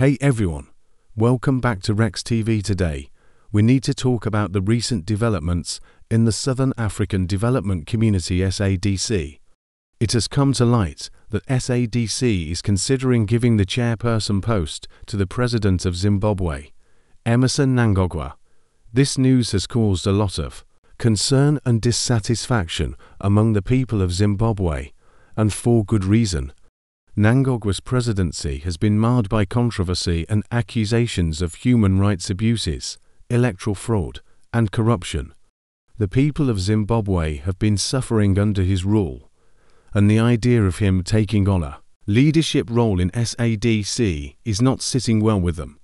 Hey everyone, welcome back to Rex TV today. We need to talk about the recent developments in the Southern African Development Community SADC. It has come to light that SADC is considering giving the chairperson post to the President of Zimbabwe, Emmerson Mnangagwa. This news has caused a lot of concern and dissatisfaction among the people of Zimbabwe, and for good reason. Mnangagwa's presidency has been marred by controversy and accusations of human rights abuses, electoral fraud, and corruption. The people of Zimbabwe have been suffering under his rule, and the idea of him taking on a leadership role in SADC is not sitting well with them.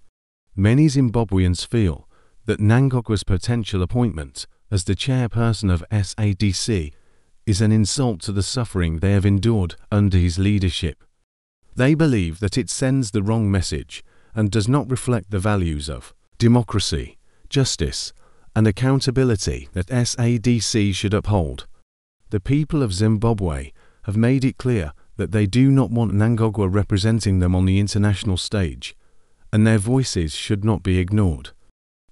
Many Zimbabweans feel that Mnangagwa's potential appointment as the chairperson of SADC is an insult to the suffering they have endured under his leadership. They believe that it sends the wrong message and does not reflect the values of democracy, justice, and accountability that SADC should uphold. The people of Zimbabwe have made it clear that they do not want Mnangagwa representing them on the international stage, and their voices should not be ignored.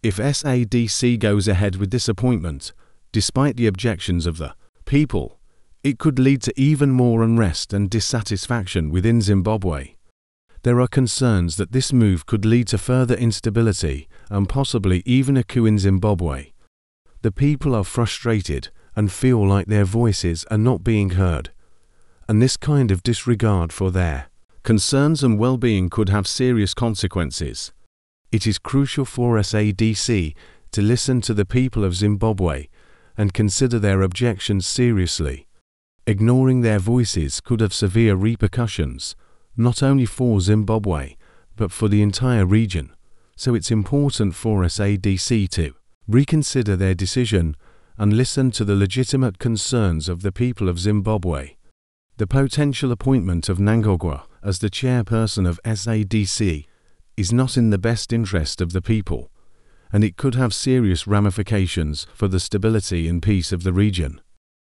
If SADC goes ahead with this appointment, despite the objections of the people, it could lead to even more unrest and dissatisfaction within Zimbabwe. There are concerns that this move could lead to further instability and possibly even a coup in Zimbabwe. The people are frustrated and feel like their voices are not being heard. And this kind of disregard for their concerns and well-being could have serious consequences. It is crucial for SADC to listen to the people of Zimbabwe and consider their objections seriously. Ignoring their voices could have severe repercussions, not only for Zimbabwe, but for the entire region. So it's important for SADC to reconsider their decision and listen to the legitimate concerns of the people of Zimbabwe. The potential appointment of Mnangagwa as the chairperson of SADC is not in the best interest of the people, and it could have serious ramifications for the stability and peace of the region.